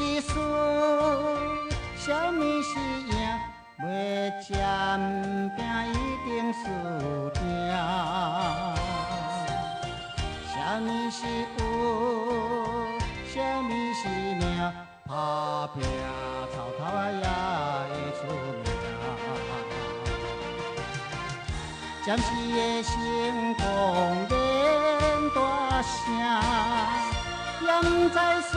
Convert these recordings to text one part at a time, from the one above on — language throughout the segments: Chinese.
是输，什么是赢，要占拼一定输赢。什么是有，什么是命，打拼草头啊也会出名。暂时的成功免大声，也不知输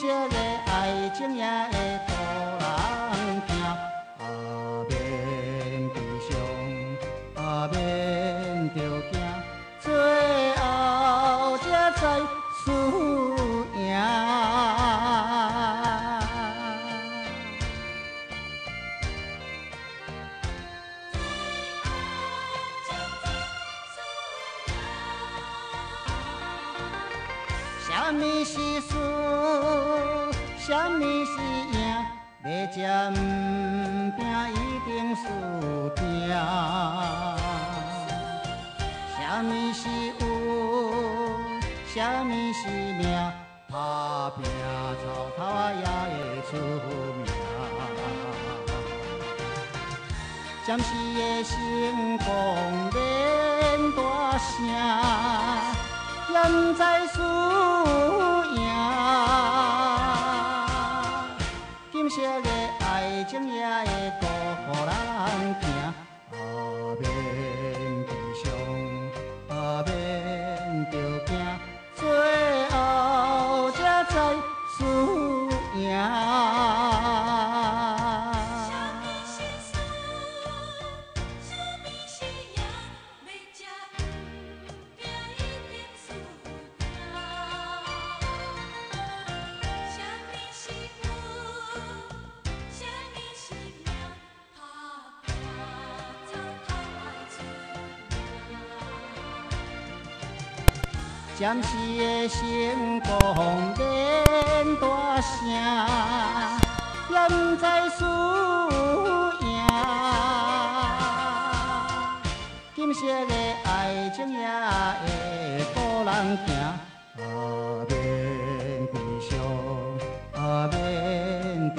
金色的爱情也会命，打拼草头啊也会出名。暂时的成功免大声，也不知输赢。金色的爱情也会顾互人惊，暂时的成功免大声，也不知输赢。金色的爱情也会顾人行，啊免悲伤，啊免着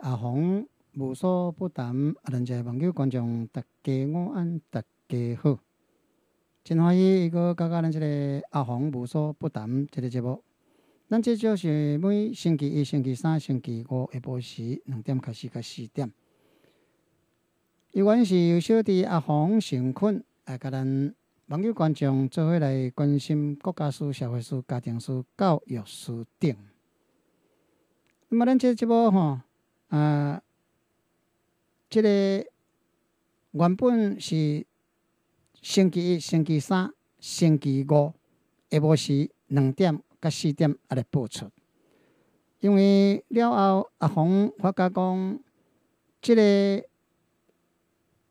阿红，无所不谈，啊，咱这网友观众，大家午安，大家好，真欢喜又搁甲甲咱这个阿红无所不谈这个节目。咱这就是每星期一、星期三、星期五下晡时两点开始到四点。有关是由小弟阿红成困，来甲咱网友观众做伙来关心国家事、社会事、家庭事、教育事等。那么咱这节目吼，啊，这个原本是星期一、星期三、星期五下晡时两点到四点啊来播出。因为了后阿红发觉讲，这个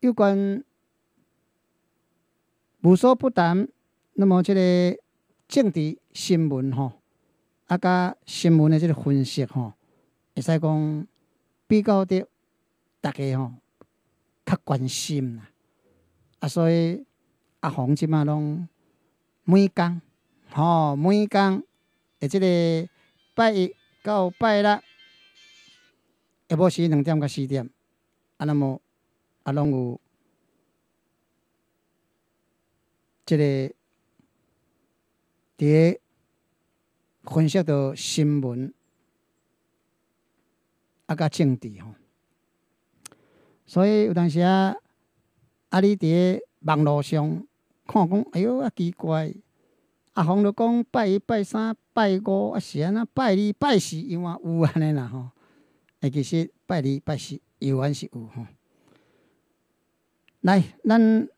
有关无所不谈，那么这个政治新闻吼，啊，甲新闻的这个分析吼。会使讲比较着大家吼较关心啦，啊，所以阿红即嘛拢每工吼每工诶即个拜一到拜六下晡时两点到四点，啊，那么啊拢有即个伫咧分析着新闻。啊，甲政治吼，所以有当时啊，啊，你伫网络上看讲，哎哟，啊奇怪，阿红就讲拜一、拜三、拜五，啊是安那拜二、拜四，有啊有安尼啦吼。诶，其实拜二、拜四有安是有吼。来，咱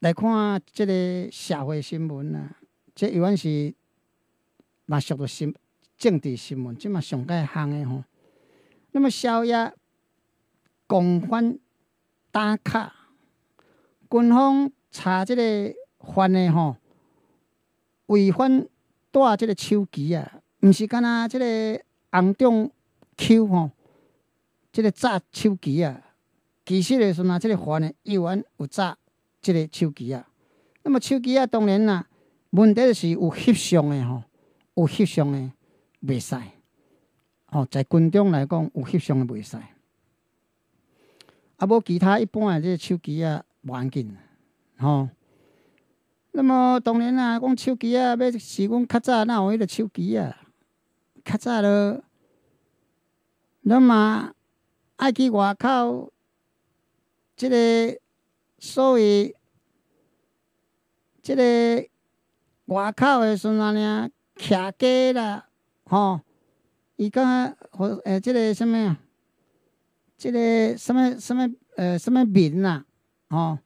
来看即个社会新闻啊，这有安是嘛属着新。政治新闻，即嘛上界行诶吼。那么宵夜公犯打卡，军方查即个犯诶吼，违反带即个手机啊，毋是干若即个红中 Q 吼，即个炸手机啊。其实诶时阵啊，即个犯诶有缘有炸即个手机啊。那么手机啊，当然啦，问题是有翕相诶吼，有翕相诶袂使。吼，在军中来讲，有翕相诶袂使。啊，无其他一般诶，即个手机啊，无要紧。吼，那么当然啦，讲手机啊，要是讲较早哪有迄个手机啊？较早咯，咱嘛爱去外口。即个所谓，即个外口诶时阵啊，徛家啦，吼，伊讲或诶，即个什物啊？即个什物什物诶，什物名啊？吼，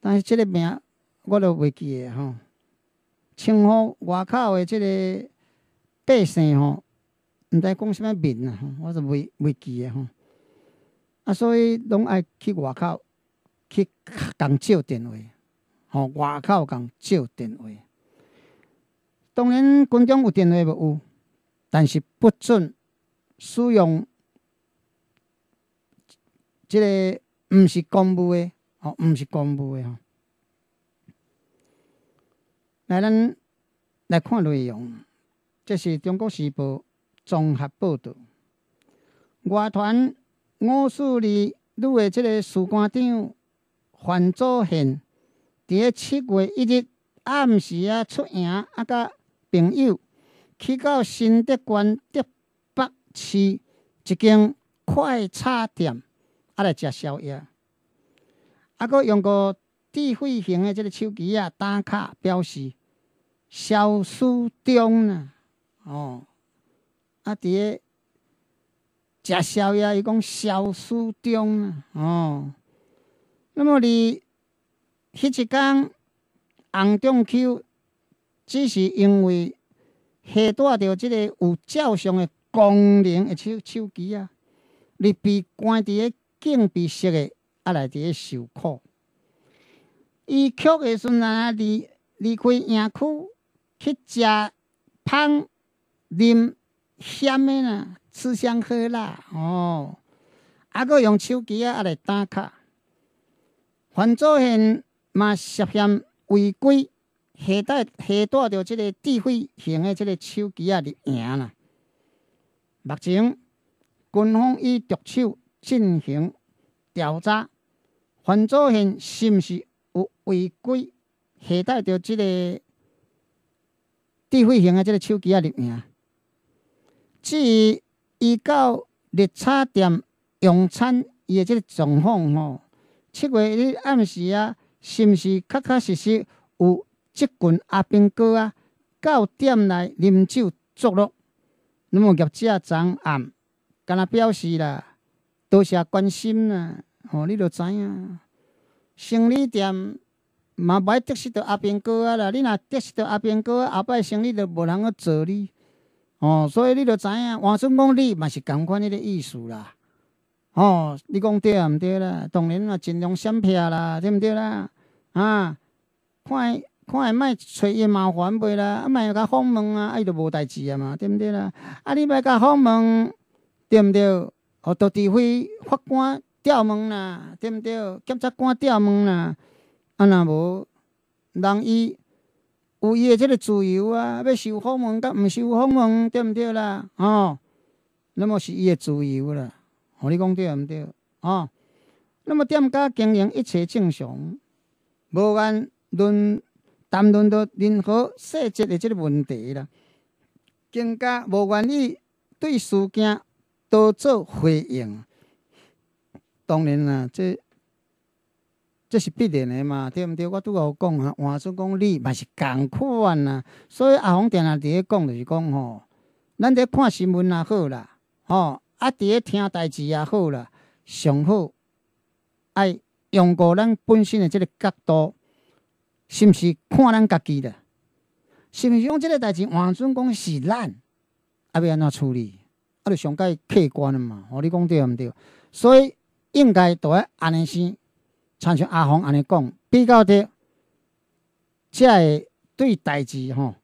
但是即个名我都袂记诶吼。称呼外口诶即个百姓吼，毋知讲什物名啊？我是袂袂记诶吼。啊，所以拢爱去外口去共借电话，吼，外口共借电话。当然，军中有电话无有，但是不准使用即个毋是公务诶，吼，毋是公务诶吼。来，咱来看内容，这是中国时报综合报道，外团。五四二女的即个士官长范祖贤，伫咧七月一日暗时啊出营啊，甲朋友去到新德县德北市一间快餐店啊来食宵夜，啊，佮用个智慧型的即个手机啊打卡表示消失中啦，哦，啊，伫咧。食宵夜，伊讲消失中啊，哦。那么你迄一工红中区，只是因为下带着即个有照相的功能的手手机啊，你被关伫咧禁闭室的，啊来伫咧受苦。伊曲的时阵啊，离离开营区去食芳啉咸的啦。吃香喝辣哦，啊，搁用手机啊，来打卡。范祖宪嘛涉嫌违规携带携带着即个智慧型的即个手机啊入营啦。目前军方已着手进行调查，范祖宪是毋是有违规携带着即个智慧型的即个手机啊入营？至于伊到日餐店用餐，伊诶即个状况吼，七月日暗时啊，是毋是确确实实有即群阿兵哥啊，到店内啉酒作乐？那么业者昨暗敢若表示啦，多谢关心啦，吼，你著知影，生理店嘛歹得失着阿兵哥啊啦，你若得失着阿兵哥，后摆生理著无人去做你。哦，所以你著知影，换算讲你嘛是共款迄个意思啦。哦，你讲对啊，毋对啦？当然啊，尽量闪避啦，对毋对啦？啊，看看下，卖找伊麻烦袂啦？啊，卖甲访问啊，啊伊著无代志啊嘛，对毋对啦？啊，你卖甲访问，对毋对？哦，都除非法官调问啦，对毋对？检察官调问啦，啊，若无人伊。有伊诶即个自由啊，要受访问甲毋受访问，对毋对啦？哦，那么是伊诶自由啦。互你讲对毋对？哦，那么店家经营一切正常，无按论谈论到任何细节的即个问题啦。更加无愿意对事件多做回应。当然啦，这。这是必然的嘛，对毋对？我拄有讲啊，换说讲你嘛是共款啊。所以阿红定定伫咧讲，就是讲吼，咱伫看新闻也好啦，吼啊伫咧听代志也好啦，上好爱用过咱本身的即个角度，是毋是看咱家己的？是毋是讲即个代志完全讲是咱，啊要安怎处理？啊，就上该客观了嘛。吼，你讲对毋对？所以应该都要安尼先，参像阿峰安尼讲，比较着，才会对代志吼，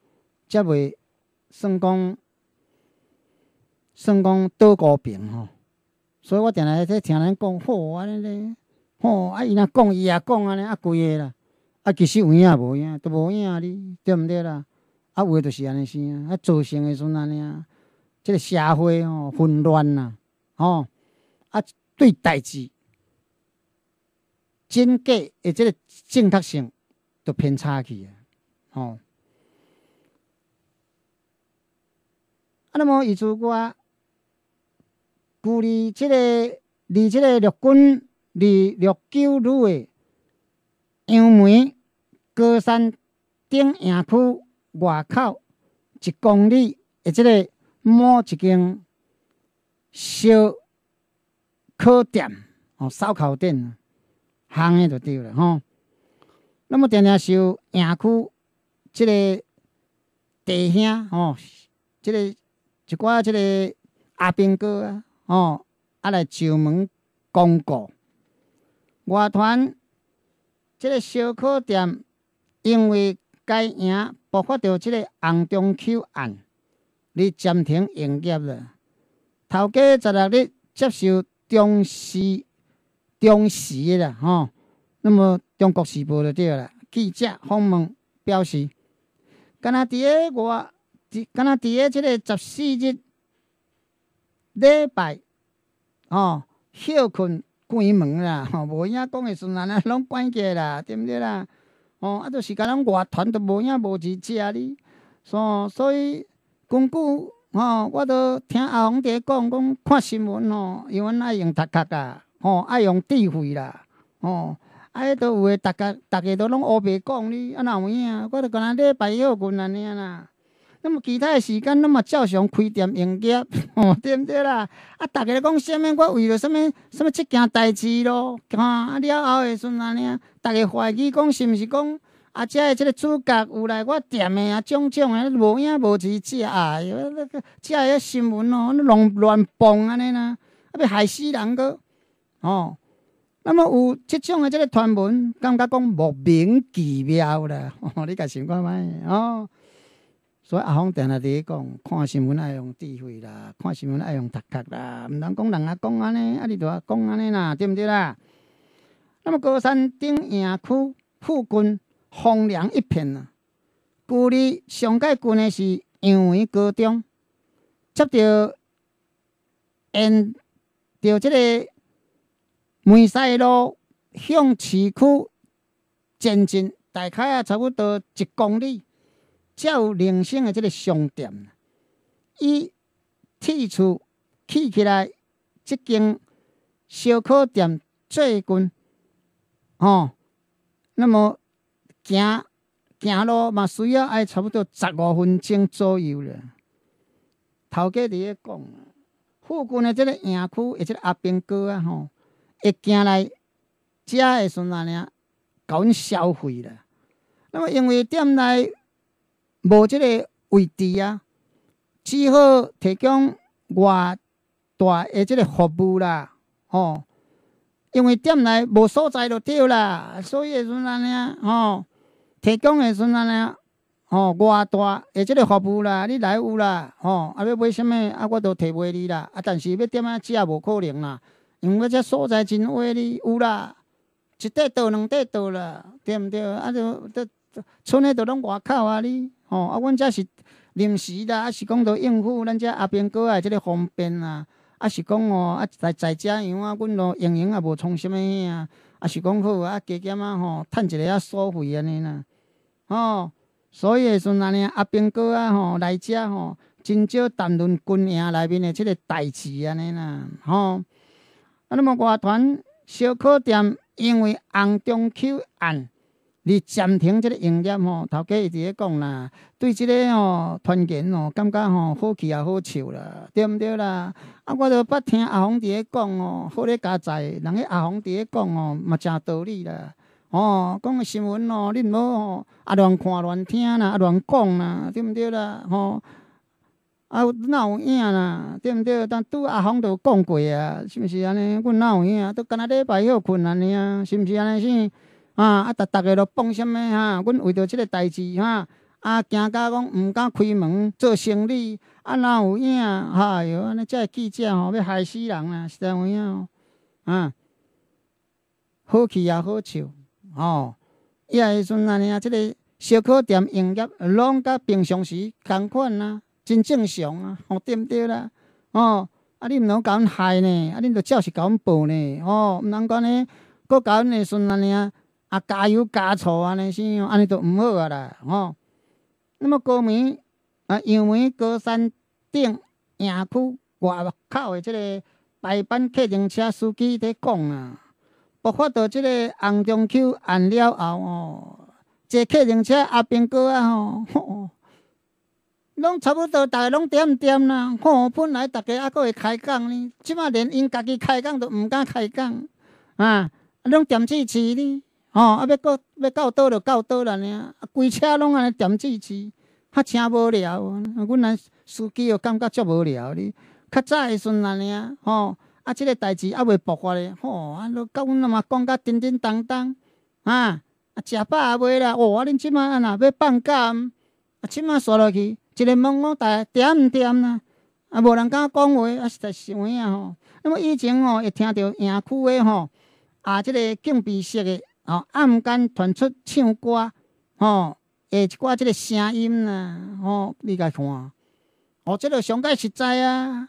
才袂算讲算讲倒高平吼。所以我定定在听人讲，好安尼咧，吼啊伊若讲伊也讲安尼啊规个啦，啊其实有影无影，都无影哩，对毋对啦？啊，有诶就是安尼生啊，啊造成诶阵安尼啊，即个社会吼混乱啦，吼啊对代志真假诶，即个正确性都偏差去啊，吼。啊，那么伊如我。距离即个离即个陆军离六九路的杨梅高山顶营区外口一公里的即个某一间烧烤店哦，烧烤店行的就对了吼。那么定定是有营区即个弟兄吼，即个一寡即个阿兵哥啊。哦，啊来上门公告，外团即个烧烤店因为该营爆发着即个红中口案，你暂停营业了。头家十六日接受中视中视啦，吼，那么中国时报就对了。记者访问表示，敢若伫个外，敢若伫个即个十四日。礼拜，哦，休困关门啦，吼，无影讲诶阵安尼 拢关起啦，对毋对啦？哦，啊，著是甲咱外团都无影无钱食哩，所所以，根据吼，我都听阿红伫讲，讲看新闻吼，因为爱用读壳啊，吼，爱用智慧啦，吼，啊，迄都有诶，逐家逐家都拢乌白讲哩，啊，哪有影？我著敢若礼拜休困安尼啦。那么其他的时间，那么照常开店营业，吼，对毋对啦？啊，逐个咧讲啥物？我为了啥物？啥物即件代志咯？啊，了后诶时阵安尼啊，逐个怀疑讲是毋是讲啊？遮诶即个主角有来我店诶啊，种种诶无影无钱食啊！那个遮诶新闻哦，乱乱蹦安尼啦，啊，要害死人个哦。那么有即种诶即个传闻，感觉讲莫名其妙啦。哦，你家想看觅哦。所以阿峰定定伫讲，看新闻爱用智慧啦，看新闻爱用读壳啦，毋通讲人啊讲安尼，啊你著啊讲安尼啦，对毋对啦？那么高山顶野区附近荒凉一片啊，距离上界近的是杨梅高中，接着沿着即个梅西路向市区前进，大概啊差不多一公里。才有灵性的即个商店，伊剔除起起来，即间烧烤店最近，吼，那么行行路嘛，需要爱差不多十五分钟左右了。头家伫咧讲，附近的即个营区，或者阿兵哥啊，吼，会行来食的时阵啊，甲阮消费了。那么因为店内无即个位置啊，只好提供外大诶即个服务啦，吼。因为店内无所在就对啦，所以诶阵安尼啊，吼，提供诶阵安尼啊，吼，外大诶即个服务啦，你来有啦，吼，啊要买啥物啊，我都提卖你啦，啊，但是要点啊食无可能啦，因为这所在真歪哩，有啦，一块倒两块倒啦，对毋对？啊，就都村诶都拢外口啊，你。哦，啊，阮遮是临时啦，啊是讲着应付咱遮阿兵哥啊，即个方便啦，啊是讲哦，啊在在遮样啊，阮咯营营也无创啥物啊，啊是讲好啊，加减啊吼，趁一个啊所费安尼啦，吼，所以时阵安尼阿兵哥啊吼来遮吼，真少谈论军营内面的即个代志安尼啦，吼，啊那么外团烧烤店因为红中口案。你暂停即个营业吼，头家一直咧讲啦，对即个吼团建吼，感觉吼好气也好笑啦，对毋对啦？啊，我都捌听阿红伫咧讲哦，好咧加载，人个阿红伫咧讲哦，嘛正道理啦。哦，讲个新闻哦，恁无吼啊乱看乱听啦，啊乱讲啦，对毋对啦？吼，啊哪有影啦？对毋对？但拄阿芳都讲过啊，是毋是安尼？阮哪有影？都干那礼拜休困安尼啊？是毋是安尼先？啊啊，逐逐个都放什物哈？阮为着即个代志哈，啊惊甲讲毋敢开门做生理，啊哪有影？哎哟，安尼遮记者吼要害死人啦！实在有影哦，啊，好气也好笑。吼，伊个时阵安尼啊，即个烧烤店营业拢甲平常时共款啊，真正常啊，吼对毋对啦？哦，啊你毋通甲阮害呢，啊恁着照实甲阮报呢，吼毋通讲呢，搁甲阮个孙安尼啊，啊加油加醋安尼先，安尼着毋好啊啦，吼。那么高明啊，杨梅高山顶野区外口的即个白板客停车司机伫讲啊。爆发到即个红中区案了后哦，坐客人车阿兵哥啊吼吼，拢差不多，逐个拢点点啦。吼，本来逐个还阁会开讲呢，即马连因家己开讲都毋敢开讲啊，拢点试试呢。吼，啊要到要到倒就到倒啦尔，规车拢安尼点试试，较请无聊啊。阮咱司机又感觉足无聊哩，较早时阵安尼啊，吼。啊，即个代志还未爆发咧，吼！啊，都甲阮那嘛讲甲叮叮当当，啊，啊，食饱也未啦，哦，啊，恁即马安那要放假，啊，即马刷落去，一个问我大点毋点啦？啊，无人敢讲话，啊，实在是有影吼。那么以前吼，会听着营区诶吼，啊，即个禁闭式诶，吼，暗间传出唱歌，吼，诶，一寡即个声音啦，吼，你甲看，哦，即个上界实在啊。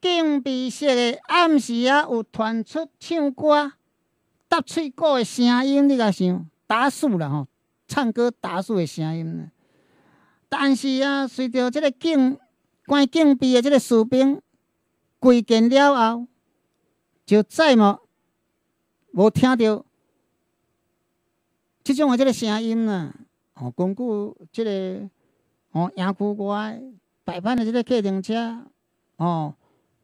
禁闭室的暗时啊，有传出唱歌、搭喙鼓的声音，你甲想打数啦吼，唱歌打数的声音。但是啊，随着即个禁关禁闭的即个士兵归建了后，就再无无听到即种诶即个声音啦。哦，根据即个哦，营区外摆摆的即个客停车，哦。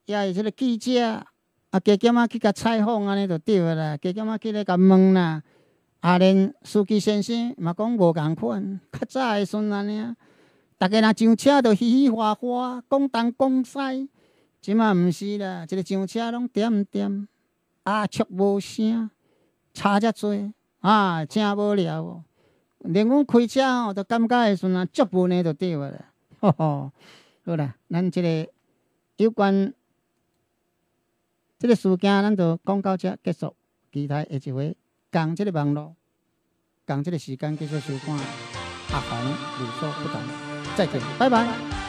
也是即个记者啊，加减啊去甲采访安尼就对啦，加减啊去咧甲问啦。啊，连司机先生嘛讲无共款，较早诶时阵安尼啊，逐个若上车就嘻嘻哈哈，讲东讲西。即马毋是啦，一个上车拢点点，啊，却无声，差遮多啊，真无聊哦。连阮开车吼，都感觉诶时阵啊，足闷诶就对啦。吼吼，好啦，咱即个有关。这个事件，咱就讲到这结束。期待下一回，共这个网络，共这个时间继续收看。阿红无所不谈，再见，拜拜。